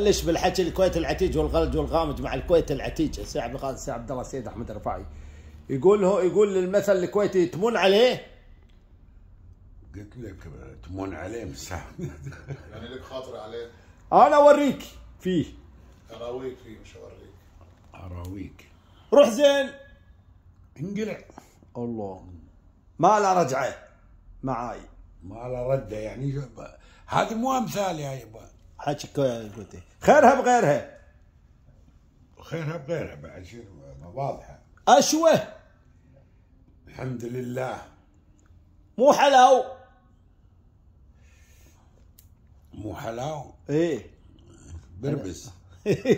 ليش بالحكي الكويت العتيج والغلج والغامج مع الكويت العتيج. السي عبد القادر السي عبد الله سيد أحمد الرفاعي. يقول هو يقول للمثل الكويتي تمون عليه؟ قلت لك تمون عليه مساء يعني لك خاطر عليه؟ أنا أوريك فيه. أراويك فيه مش أوريك. أراويك. روح زين. انقلع. الله. ما له رجعه معاي. ما له رده يعني. شو- هذه مو أمثال يا يبا. حكي كويتي خيرها بغيرها خيرها بغيرها بعد شنو واضحه اشوه؟ الحمد لله مو حلاو؟ مو حلاو؟ إيه بربس.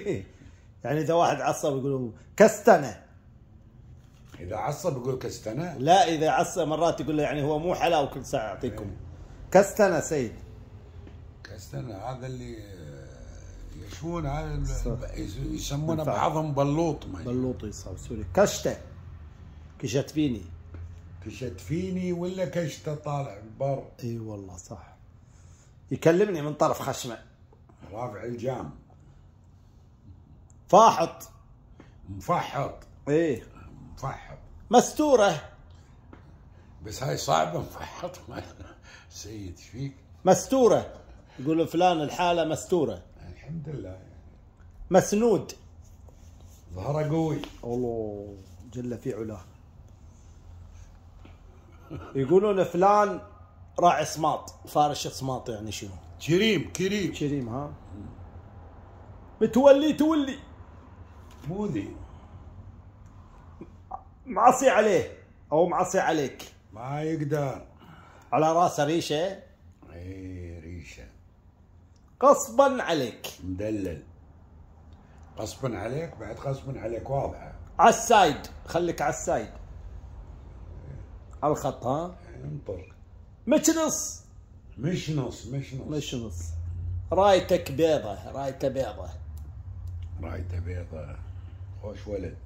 يعني إذا واحد عصب يقولوا كستنة. إذا عصب يقول كستنة؟ لا إذا عصب مرات يقول له يعني هو مو حلاو كل ساعة يعطيكم كستنة سيد. كستنه هذا اللي يشون هذا يسمونه. بعضهم بلوط ما بلوطي صار سوري. كشتة. كشت فيني كشت فيني ولا كشتة طالع البر؟ إي والله صح. يكلمني من طرف خشمة. رافع الجام. فاحط. مفحط. إيه مفحط. مستورة. بس هاي صعبة مفحط. سيد فيك؟ مستورة. يقولوا فلان الحالة مستورة. الحمد لله. يعني مسنود. ظهره قوي. الله جل في علاه. يقولون فلان راعي سماط فارش سماط يعني شنو؟ كريم كريم. كريم ها؟ متولي تولي. مو ذي. معصي عليه أو معصي عليك. ما يقدر. على راسه ريشة. اي ريشه غصبا عليك. مدلل. غصبا عليك؟ بعد غصبا عليك واضحه على ال side. خليك على ال side. على الخط ها؟ انطر. مشنص مش نص مش نص. مشنص رايتك بيضة رايته بيضة. رايته بيضة. خوش ولد.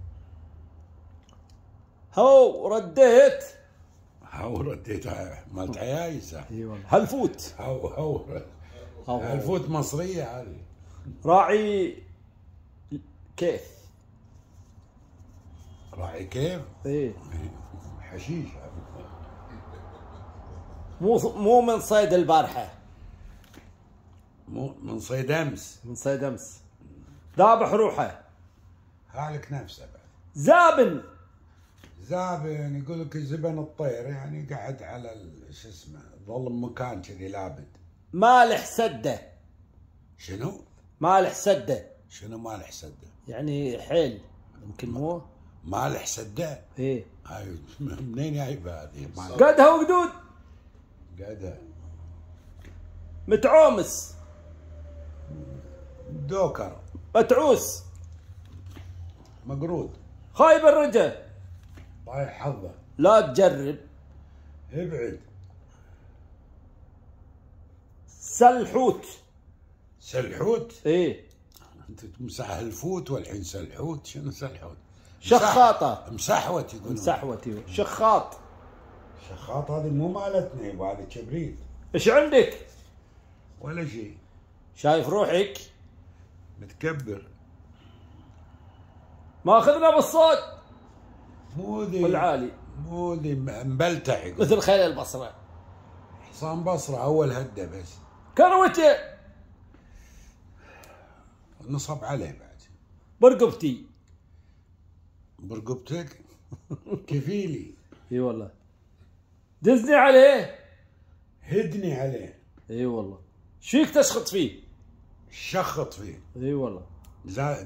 هو رديت. هاو رديتها مالت عيايسة. اي والله هالفوت هاو هاو هو. الفوت مصرية هذه راعي كيف؟ راعي كيف؟ إيه. حشيش مو مو من صيد البارحة. مو من صيد أمس. من صيد أمس. ذابح روحه. هالك نفسه بعد. زابن. زابن يقول لك زبن الطير يعني قاعد على شو اسمه ظل مكان كذي لابد. مالح سدة. شنو؟ مالح سدة. شنو مالح سدة؟ يعني حيل. يمكن مو مالح سدة؟ إيه. هاي منين جايبه هذه؟ قدها وقدود. قاعدة متعومس. دوكر. متعوس. مقرود. خايب الرجا طايح حظه. لا تجرب. ابعد. سلحوت. سلحوت؟ إيه. أنت تمسح الفوت والحين سلحوت شنو سلحوت؟ شخاطة. مسحوت يقولون. مسحوتي شخاط. شخاط هذه مو مالتنا يبا هذه كبريت. إيش عندك؟ ولا شيء. شايف روحك؟ متكبر. ماخذنا بالصوت. مو ذي والعالي مو ذي مبلتع يقول. مثل خيل البصرة. حصان بصرة أول هدة بس. كروته. نصب عليه بعد. برقبتي. برقبتك؟ كفيلي. إي والله. دزني عليه. هدني عليه. إي والله. شيك تشخط فيه. شخط فيه. إي والله.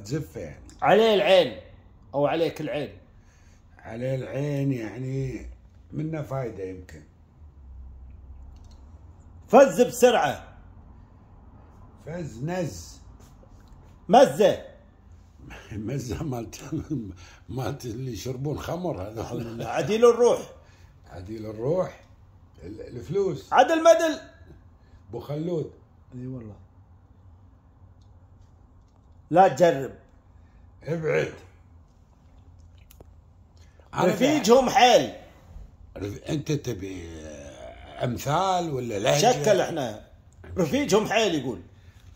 تزفه. يعني عليه العين. أو عليك العين. عليه العين يعني منه فايدة يمكن. فز بسرعة. فز نز. مزة. مزة مالت مالت اللي يشربون خمر هذا عديل الروح. عديل الروح. ال- الفلوس. عدل مدل أبو خلود. إي والله. لا تجرب. ابعد. رفيجهم حيل. رف- أنت تبي أمثال ولا لهجة؟ شكل إحنا. رفيجهم حيل يقول.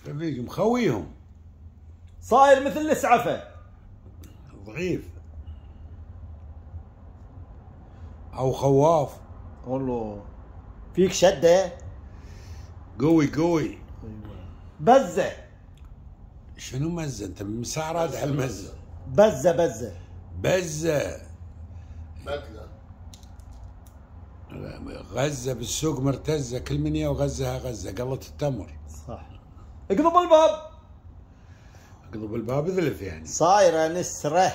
رفيق مخويهم. صاير مثل الاسعفة. ضعيف. أو خواف. والله. فيك شدة؟ قوي قوي. بزة. شنو مزة؟ أنت مسعرات على المزة. بزة بزة. بزة. بدله غزة بالسوق مرتزة. كل من يا وغزها غزة. قلت التمر. صح. اقلب الباب اقلب الباب ذلف يعني. صايره نسره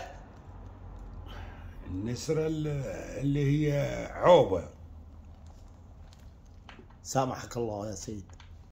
النسرة ال- اللي هي عوبة. سامحك الله يا سيد.